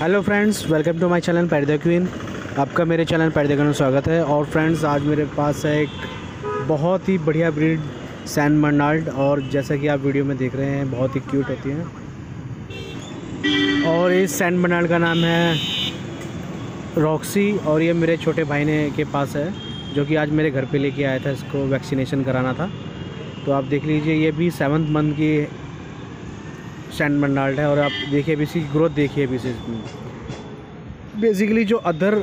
Hello friends welcome to my channel पैरदा queen आपका मेरे channel पैरदा में स्वागत है। और फ्रेंड्स आज मेरे पास है एक बहुत ही बढ़िया ब्रीड सैन बर्नाल्ड और जैसा कि आप वीडियो में देख रहे हैं, बहुत ही क्यूट होती हैं। और इस सैन बर्नाल्ड का नाम है रॉक्सी और ये मेरे छोटे भाई ने के पास है, जो कि आज मेरे घर पे लेके आया था, इसको वैक्सीनेशन कराना था। तो आप देख लीजिए, ये भी सेवन्थ मंथ की सैंड बर्नाल्ड है और आप देखिए अभी इसकी ग्रोथ देखिए अभी से बेसिकली जो अदर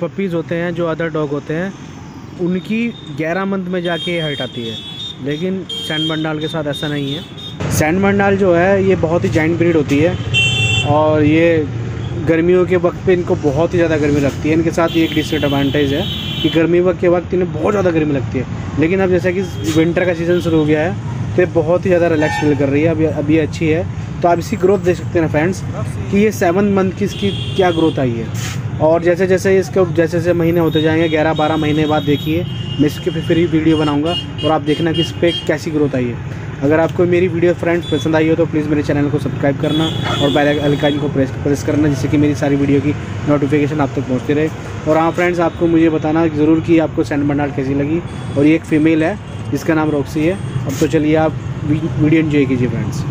पपीज़ होते हैं, जो अदर डॉग होते हैं, उनकी ग्यारह मंथ में जाके हट आती है। लेकिन सैंड बर्नाल के साथ ऐसा नहीं है। सैंड बर्नाल जो है, ये बहुत ही जॉइंट ब्रीड होती है और ये गर्मियों के वक्त पे इनको बहुत ही ज़्यादा गर्मी लगती है। इनके साथ ये एक डिसएडवांटेज है कि गर्मी वक्त के वक्त इन्हें बहुत ज़्यादा गर्मी लगती है। लेकिन अब जैसा कि विंटर का सीज़न शुरू हो गया है ये बहुत ही ज़्यादा रिलैक्स फील कर रही है। अभी अभी अच्छी है। तो आप इसकी ग्रोथ देख सकते हैं फ्रेंड्स कि ये सेवन मंथ की इसकी क्या ग्रोथ आई है। और जैसे जैसे इसके जैसे जैसे महीने होते जाएँगे, ग्यारह, बारह महीने बाद देखिए, मैं इसके फिर फिर वीडियो बनाऊँगा और आप देखना कि इस पर कैसी ग्रोथ आई है। अगर आपको मेरी वीडियो फ्रेंड्स पसंद आई हो तो प्लीज़ मेरे चैनल को सब्सक्राइब करना और बेल आइकन को प्रेस प्रेस करना, जिससे कि मेरी सारी वीडियो की नोटिफिकेशन आप तक पहुँचती रहे। और हाँ फ्रेंड्स आपको मुझे बताना ज़रूर कि आपको सैंड बर्नाल्ड कैसी लगी। और ये एक फ़ीमेल है, जिसका नाम रॉक्सी है। अब तो चलिए आप वीडियो इन्जॉय कीजिए फ्रेंड्स